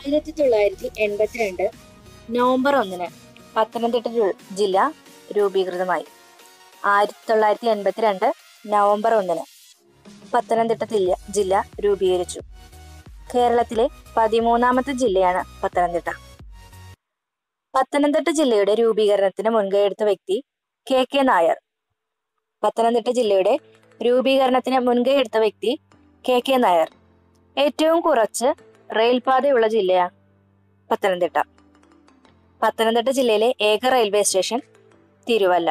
ആയിരത്തി തൊള്ളായിരത്തി എൺപത്തിരണ്ട് നവംബർ ഒന്നിന് പത്തനംതിട്ട ജില്ല രൂപീകൃതമായി. ആയിരത്തി തൊള്ളായിരത്തി എൺപത്തിരണ്ട് നവംബർ ഒന്നിന് പത്തനംതിട്ട ജില്ല ജില്ല രൂപീകരിച്ചു. കേരളത്തിലെ പതിമൂന്നാമത്തെ ജില്ലയാണ് പത്തനംതിട്ട. പത്തനംതിട്ട ജില്ലയുടെ രൂപീകരണത്തിന് മുൻകൈ എടുത്ത വ്യക്തി കെ കെ നായർ. പത്തനംതിട്ട ജില്ലയുടെ രൂപീകരണത്തിന് മുൻകൈ എടുത്ത വ്യക്തി കെ കെ നായർ. ഏറ്റവും കുറച്ച് റെയിൽപാതയുള്ള ജില്ലയാണ് പത്തനംതിട്ട. പത്തനംതിട്ട ജില്ലയിലെ ഏക റെയിൽവേ സ്റ്റേഷൻ തിരുവല്ല.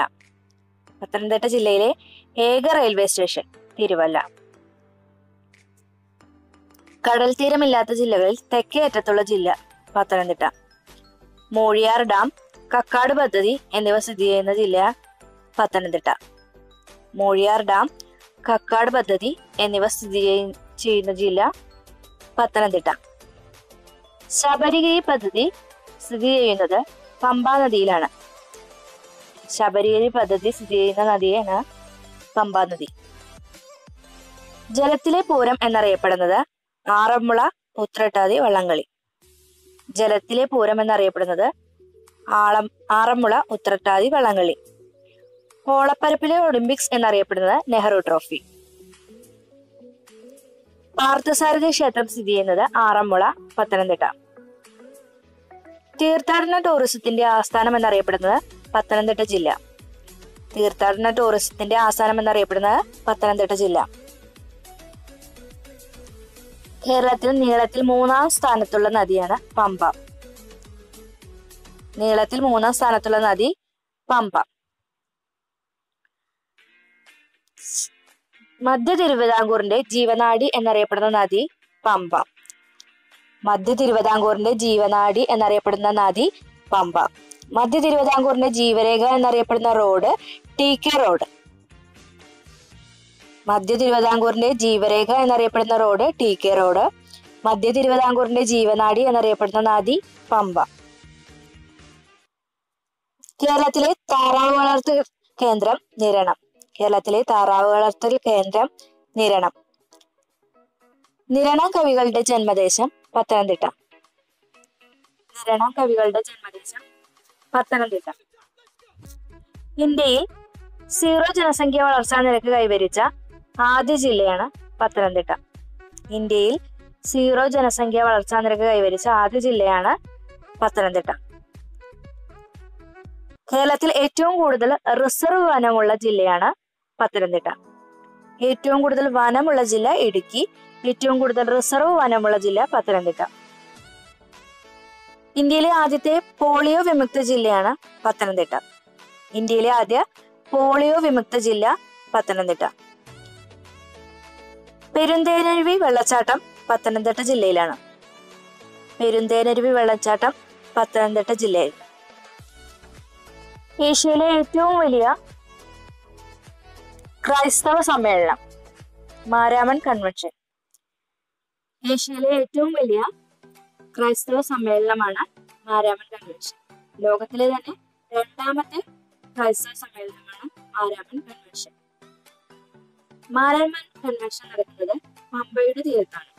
പത്തനംതിട്ട ജില്ലയിലെ ഏക റെയിൽവേ സ്റ്റേഷൻ തിരുവല്ല. കടൽ തീരമില്ലാത്ത ജില്ലകളിൽ തെക്കേ അറ്റത്തുള്ള ജില്ല പത്തനംതിട്ട. മൂഴിയാർ ഡാം കക്കാട് പദ്ധതി എന്നിവ സ്ഥിതി ചെയ്യുന്ന ജില്ല പത്തനംതിട്ട. മൂഴിയാർ ഡാം കക്കാട് പദ്ധതി എന്നിവ സ്ഥിതി ചെയ്യുന്ന ജില്ല പത്തനംതിട്ട. ശബരിഗിരി പദ്ധതി സ്ഥിതി ചെയ്യുന്നത് പമ്പാ നദിയിലാണ്. ശബരിഗിരി പദ്ധതി സ്ഥിതി ചെയ്യുന്ന നദിയാണ് പമ്പാ നദി. ജലത്തിലെ പൂരം എന്നറിയപ്പെടുന്നത് ആറന്മുള ഉത്രട്ടാതി വള്ളംകളി. ജലത്തിലെ പൂരം എന്നറിയപ്പെടുന്നത് ആളം ആറന്മുള ഉത്രട്ടാതി വള്ളംകളി. ഓളപ്പരപ്പിലെ ഒളിമ്പിക്സ് എന്നറിയപ്പെടുന്നത് നെഹ്റു ട്രോഫി. പാർത്ഥസാരഥി ക്ഷേത്രം സ്ഥിതി ചെയ്യുന്നത് ആറന്മുള പത്തനംതിട്ട. തീർത്ഥാടന ടൂറിസത്തിന്റെ ആസ്ഥാനം എന്നറിയപ്പെടുന്നത് പത്തനംതിട്ട ജില്ല. തീർത്ഥാടന ടൂറിസത്തിന്റെ ആസ്ഥാനം എന്നറിയപ്പെടുന്നത് പത്തനംതിട്ട ജില്ല. കേരളത്തിൽ നീളത്തിൽ മൂന്നാം സ്ഥാനത്തുള്ള നദിയാണ് പമ്പ. നീളത്തിൽ മൂന്നാം സ്ഥാനത്തുള്ള നദി പമ്പ. മധ്യ തിരുവിതാംകൂറിന്റെ ജീവനാടി എന്നറിയപ്പെടുന്ന നദി പമ്പ. മധ്യ തിരുവിതാംകൂറിന്റെ ജീവനാടി എന്നറിയപ്പെടുന്ന നദി പമ്പ. മധ്യ തിരുവിതാംകൂറിന്റെ ജീവരേഖ എന്നറിയപ്പെടുന്ന റോഡ് ടി കെ റോഡ്. മധ്യ തിരുവിതാംകൂറിന്റെ ജീവരേഖ എന്നറിയപ്പെടുന്ന റോഡ് ടി കെ റോഡ്. മധ്യ തിരുവിതാംകൂറിന്റെ ജീവനാടി എന്നറിയപ്പെടുന്ന നദി പമ്പ. കേരളത്തിലെ താറാവ് വളർത്തു കേന്ദ്രം നിരണം. കേരളത്തിലെ താറാവ് വളർത്തൽ കേന്ദ്രം നിരണം. നിരണ കവികളുടെ ജന്മദേശം പത്തനംതിട്ട. നിരണ കവികളുടെ ജന്മദേശം പത്തനംതിട്ട. ഇന്ത്യയിൽ സീറോ ജനസംഖ്യ വളർച്ചാ നിരക്ക് കൈവരിച്ച ആദ്യ ജില്ലയാണ് പത്തനംതിട്ട. ഇന്ത്യയിൽ സീറോ ജനസംഖ്യ വളർച്ചാ നിരക്ക് കൈവരിച്ച ആദ്യ ജില്ലയാണ് പത്തനംതിട്ട. കേരളത്തിൽ ഏറ്റവും കൂടുതൽ റിസർവ് വനമുള്ള ജില്ലയാണ് പത്തനംതിട്ട. ഏറ്റവും കൂടുതൽ വനമുള്ള ജില്ല ഇടുക്കി. ഏറ്റവും കൂടുതൽ റിസർവ് വനമുള്ള ജില്ല പത്തനംതിട്ട. ഇന്ത്യയിലെ ആദ്യത്തെ പോളിയോ വിമുക്ത ജില്ലയാണ് പത്തനംതിട്ട. ഇന്ത്യയിലെ ആദ്യ പോളിയോ വിമുക്ത ജില്ല പത്തനംതിട്ട. പെരുന്തേനരുവി വെള്ളച്ചാട്ടം പത്തനംതിട്ട ജില്ലയിലാണ്. പെരുന്തേനരുവി വെള്ളച്ചാട്ടം പത്തനംതിട്ട ജില്ലയിൽ. ഏഷ്യയിലെ ഏറ്റവും വലിയ ക്രൈസ്തവ സമ്മേളനം. മാരാമൻ കൺവെൻഷൻ. ഏഷ്യയിലെ ഏറ്റവും വലിയ ക്രൈസ്തവ സമ്മേളനമാണ് മാരാമൻ കൺവെൻഷൻ. ലോകത്തിലെ തന്നെ രണ്ടാമത്തെ ക്രൈസ്തവ സമ്മേളനമാണ് മാരാമൻ കൺവെൻഷൻ. മാരാമൻ കൺവെൻഷൻ നടക്കുന്നത് പമ്പയുടെ തീരത്താണ്.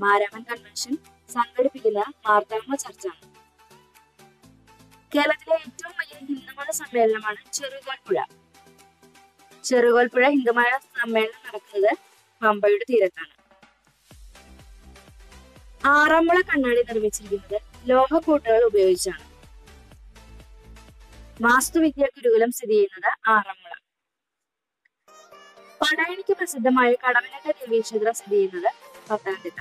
മാരാമൻ കൺവെൻഷൻ സംഘടിപ്പിക്കുന്ന മാർത്താമ ചർച്ചാണ്. കേരളത്തിലെ ഏറ്റവും വലിയ ഹിന്ദുമത സമ്മേളനമാണ് ചെറുകോൽപ്പുഴ. ചെറുകോൽപ്പുഴ ഹിന്ദുമത സമ്മേളനം നടക്കുന്നത് പമ്പയുടെ തീരത്താണ്. ആറന്മുള കണ്ണാടി നിർമ്മിച്ചിരിക്കുന്നത് ലോഹക്കൂട്ടുകൾ ഉപയോഗിച്ചാണ്. വാസ്തുവിദ്യ ഗുരുകുലം സ്ഥിതി ചെയ്യുന്നത് ആറന്മുള പടയണിക്ക് പ്രസിദ്ധമായ കടവനട്ട ദേവീക്ഷേത്രം സ്ഥിതി ചെയ്യുന്നത് പത്തനംതിട്ട.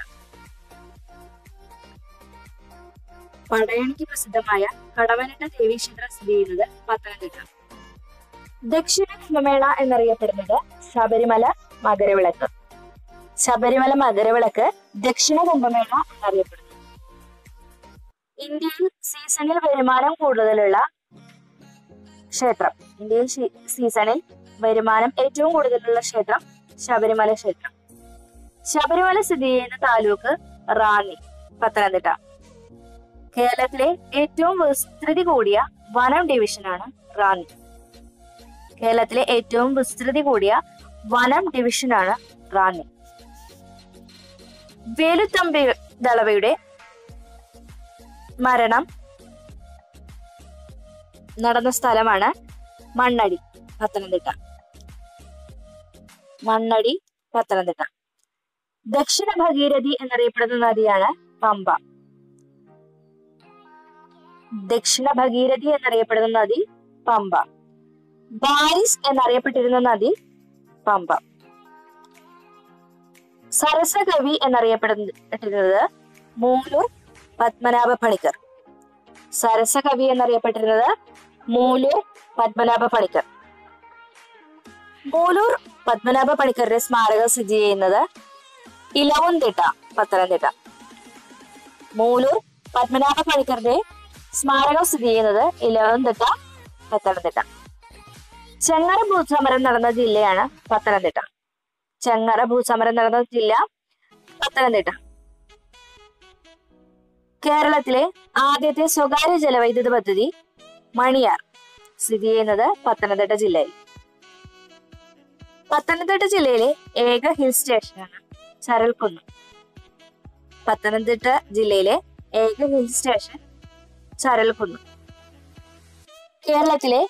പടയണിക്ക് പ്രസിദ്ധമായ കടവനട്ട ദേവീക്ഷേത്രം സ്ഥിതി ചെയ്യുന്നത് പത്തനംതിട്ട. ദക്ഷിണ കുംഭമേള എന്നറിയപ്പെടുന്നത് ശബരിമല മകരവിളക്ക്. ശബരിമല മകരവിളക്ക് ദക്ഷിണ കുംഭമേള എന്നറിയപ്പെടുന്നു. ഇന്ത്യയിൽ സീസണിൽ വരുമാനം കൂടുതലുള്ള ക്ഷേത്രം. ഇന്ത്യയിൽ സീസണിൽ വരുമാനം ഏറ്റവും കൂടുതലുള്ള ക്ഷേത്രം ശബരിമല ക്ഷേത്രം. ശബരിമല സ്ഥിതി ചെയ്യുന്ന താലൂക്ക് റാന്നി പത്തനംതിട്ട. കേരളത്തിലെ ഏറ്റവും വിസ്തൃതി കൂടിയ വനം ഡിവിഷനാണ് റാന്നി. കേരളത്തിലെ ഏറ്റവും വിസ്തൃതി കൂടിയ വനം ഡിവിഷനാണ് റാന്നി. വേലുത്തമ്പി ദളവയുടെ മരണം നടന്ന സ്ഥലമാണ് മണ്ണടി പത്തനംതിട്ട. മണ്ണടി പത്തനംതിട്ട. ദക്ഷിണ ഭഗീരഥി എന്നറിയപ്പെടുന്ന നദിയാണ് പമ്പ. ദക്ഷിണ ഭഗീരഥി എന്നറിയപ്പെടുന്ന നദി പമ്പ. ബാരിസ് എന്നറിയപ്പെട്ടിരുന്ന നദി പമ്പ. സരസകവി എന്നറിയപ്പെട്ടിരുന്നത് മൂലൂർ പത്മനാഭ പണിക്കർ. സരസകവി എന്നറിയപ്പെട്ടിരുന്നത് മൂലൂർ പത്മനാഭ പണിക്കർ. മൂലൂർ പത്മനാഭ പണിക്കരുടെ സ്മാരകം സ്ഥിതി ചെയ്യുന്നത് ഇലവുംതിട്ട പത്തനംതിട്ട. മൂലൂർ പത്മനാഭ പണിക്കരുടെ സ്മാരകം സ്ഥിതി ചെയ്യുന്നത് ഇലവുംതിട്ട പത്തനംതിട്ട. ചെങ്ങറ ഭൂസമരം നടന്ന ജില്ലയാണ് പത്തനംതിട്ട. ചെങ്ങറ ഭൂസമരം നടന്ന ജില്ല പത്തനംതിട്ട. കേരളത്തിലെ ആദ്യത്തെ സ്വകാര്യ ജലവൈദ്യുത പദ്ധതി മണിയാർ സ്ഥിതി ചെയ്യുന്നത് പത്തനംതിട്ട ജില്ലയിൽ. പത്തനംതിട്ട ജില്ലയിലെ ഏക ഹിൽ സ്റ്റേഷനാണ് ചരൽക്കുന്ന്. പത്തനംതിട്ട ജില്ലയിലെ ഏക ഹിൽ സ്റ്റേഷൻ ചരൽക്കുന്ന്. കേരളത്തിലെ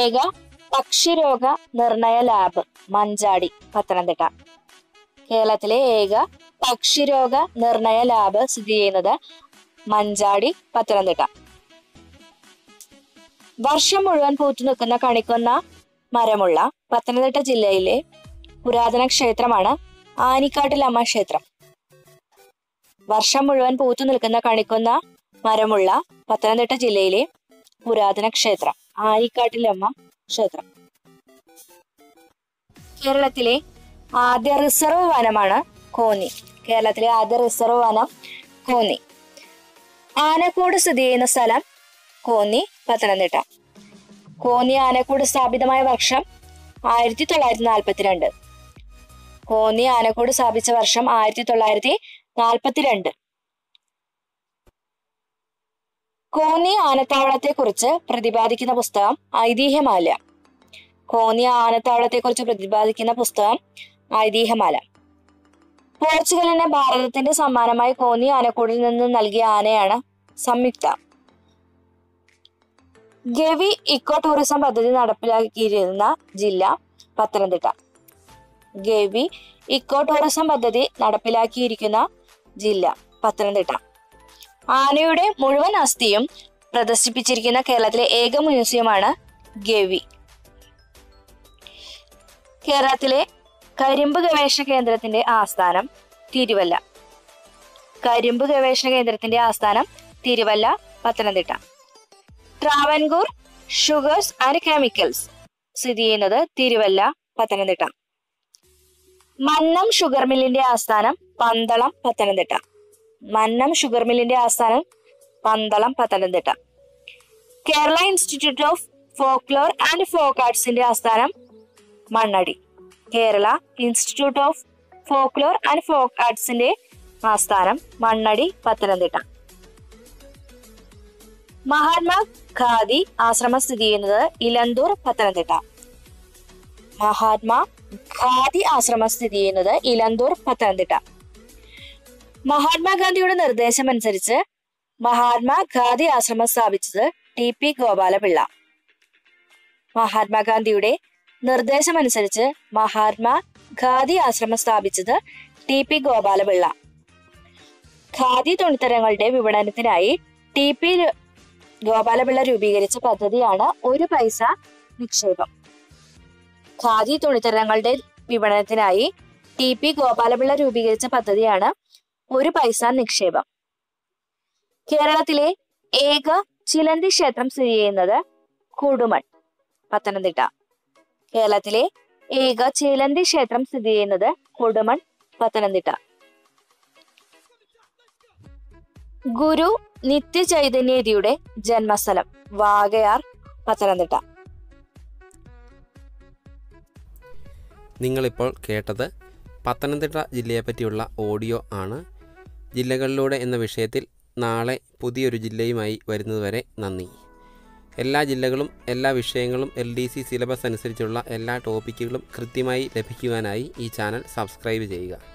ഏക പക്ഷിരോഗ നിർണയ ലാബ് മഞ്ചാടി പത്തനംതിട്ട. കേരളത്തിലെ ഏക പക്ഷിരോഗ നിർണയ ലാബ് സ്ഥിതി ചെയ്യുന്നത് മഞ്ചാടി പത്തനംതിട്ട. വർഷം മുഴുവൻ പൂത്തു നിൽക്കുന്ന കണിക്കൊന്ന മരമുള്ള പത്തനംതിട്ട ജില്ലയിലെ പുരാതന ക്ഷേത്രമാണ് ആനിക്കാട്ടിലമ്മ ക്ഷേത്രം. വർഷം മുഴുവൻ പൂത്തു നിൽക്കുന്ന കണിക്കൊന്ന മരമുള്ള പത്തനംതിട്ട ജില്ലയിലെ പുരാതന ക്ഷേത്രം ആനിക്കാട്ടിലമ്മ ക്ഷേത്രം. കേരളത്തിലെ ആദ്യ റിസർവ് വനമാണ് കോന്നി. കേരളത്തിലെ ആദ്യ റിസർവ് വനം കോന്നി. ആനക്കോട് സ്ഥിതി ചെയ്യുന്ന സ്ഥലം കോന്നി പത്തനംതിട്ട. കോന്നി ആനക്കോട് സ്ഥാപിതമായ വർഷം ആയിരത്തി തൊള്ളായിരത്തി നാൽപ്പത്തിരണ്ട് കോന്നി ആനക്കോട് സ്ഥാപിച്ച വർഷം ആയിരത്തി തൊള്ളായിരത്തി നാൽപ്പത്തിരണ്ട് കോന്നി ആനത്താവളത്തെ കുറിച്ച് പ്രതിപാദിക്കുന്ന പുസ്തകം ഐതിഹ്യമാല. കോന്നി ആനത്താവളത്തെ കുറിച്ച് പ്രതിപാദിക്കുന്ന പുസ്തകം ഐതിഹ്യമാല. പോർച്ചുഗലിന് ഭാരതത്തിന്റെ സമ്മാനമായി കോന്നി ആനക്കൂടിൽ നിന്ന് നൽകിയ ആനയാണ് സംയുക്ത. ഗവി ഇക്കോ ടൂറിസം പദ്ധതി നടപ്പിലാക്കിയിരുന്ന ജില്ല പത്തനംതിട്ട. ഗവി ഇക്കോ ടൂറിസം പദ്ധതി നടപ്പിലാക്കിയിരിക്കുന്ന ജില്ല പത്തനംതിട്ട. ആനയുടെ മുഴുവൻ അസ്ഥിയും പ്രദർശിപ്പിച്ചിരിക്കുന്ന കേരളത്തിലെ ഏക മ്യൂസിയമാണ് ഗവി. കേരളത്തിലെ കരിമ്പ് ഗവേഷണ കേന്ദ്രത്തിന്റെ ആസ്ഥാനം തിരുവല്ല. കരിമ്പ് ഗവേഷണ കേന്ദ്രത്തിന്റെ ആസ്ഥാനം Thiruvalla Pathanamthitta. Travancore Sugars and Chemicals സ്ഥിതി ചെയ്യുന്നത് തിരുവല്ല പത്തനംതിട്ട. മന്നം ഷുഗർ മില്ലിന്റെ ആസ്ഥാനം പന്തളം പത്തനംതിട്ട. മന്നം ഷുഗർ മില്ലിന്റെ ആസ്ഥാനം Pandalam Pathanamthitta. Kerala institute of folklore and folk ആർട്സിന്റെ ആസ്ഥാനം Mannadi. Kerala institute of folklore and folk ആർട്സിന്റെ ആസ്ഥാനം മണ്ണടി പത്തനംതിട്ട. മഹാത്മാ ഖാദി ആശ്രമം സ്ഥിതി ചെയ്യുന്നത് ഇലന്തൂർ പത്തനംതിട്ട. മഹാത്മാ ഖാദി ആശ്രമം സ്ഥിതി ചെയ്യുന്നത് ഇലന്തൂർ പത്തനംതിട്ട. മഹാത്മാഗാന്ധിയുടെ നിർദ്ദേശം അനുസരിച്ച് മഹാത്മാ ഖാദി ആശ്രമം സ്ഥാപിച്ചത് ടി പി ഗോപാലപിള്ള. മഹാത്മാഗാന്ധിയുടെ നിർദ്ദേശമനുസരിച്ച് മഹാത്മാ ഖാദി ആശ്രമം സ്ഥാപിച്ചത് ടി പി ഗോപാലപിള്ള. ഖാദി തുണിത്തരങ്ങളുടെ വിപണനത്തിനായി ടി പി ഗോപാലപിള്ള രൂപീകരിച്ച പദ്ധതിയാണ് ഒരു പൈസ നിക്ഷേപം. ഖാദി തുണിത്തരങ്ങളുടെ വിപണനത്തിനായി ടി പി ഗോപാലപിള്ള രൂപീകരിച്ച പദ്ധതിയാണ് ഒരു പൈസ നിക്ഷേപം. കേരളത്തിലെ ഏക ചിലന്തി ക്ഷേത്രം സ്ഥിതി ചെയ്യുന്നത് കൂടുമൺ പത്തനംതിട്ട. കേരളത്തിലെ ഏക ചിലന്തി ക്ഷേത്രം സ്ഥിതി ചെയ്യുന്നത് കൊടുമൺ പത്തനംതിട്ട. ഗുരു നിത്യചൈതന്യതിയുടെ ജന്മസ്ഥലം വാഗയാർ പത്തനംതിട്ട. നിങ്ങളിപ്പോൾ കേട്ടത് പത്തനംതിട്ട ജില്ലയെപ്പറ്റിയുള്ള ഓഡിയോ ആണ്. ജില്ലകളിലൂടെ എന്ന വിഷയത്തിൽ നാളെ പുതിയൊരു ജില്ലയുമായി വരുന്നതുവരെ നന്ദി. എല്ലാ ജില്ലകളും എല്ലാ വിഷയങ്ങളും എൽ ഡി സി സിലബസ് അനുസരിച്ചുള്ള എല്ലാ ടോപ്പിക്കുകളും കൃത്യമായി ലഭിക്കുവാനായി ഈ ചാനൽ സബ്സ്ക്രൈബ് ചെയ്യുക.